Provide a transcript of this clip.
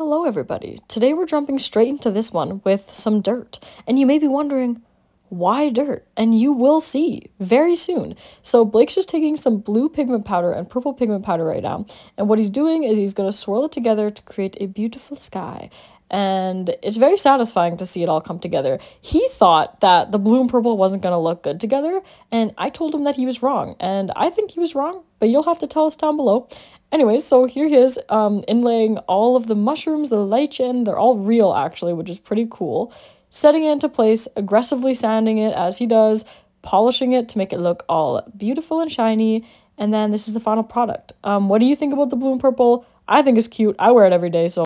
Hello everybody. Today we're jumping straight into this one with some dirt. And you may be wondering, why dirt? And you will see very soon. So Blake's just taking some blue pigment powder and purple pigment powder right now. And what he's doing is he's going to swirl it together to create a beautiful sky. And it's very satisfying to see it all come together. He thought that the blue and purple wasn't going to look good together. And I told him that he was wrong. And I think he was wrong, but you'll have to tell us down below. Anyways, so here he is um, inlaying all of the mushrooms, the lichen. They're all real, actually, which is pretty cool setting it into place, aggressively sanding it as he does, polishing it to make it look all beautiful and shiny, and then this is the final product. Um, what do you think about the blue and purple? I think it's cute. I wear it every day, so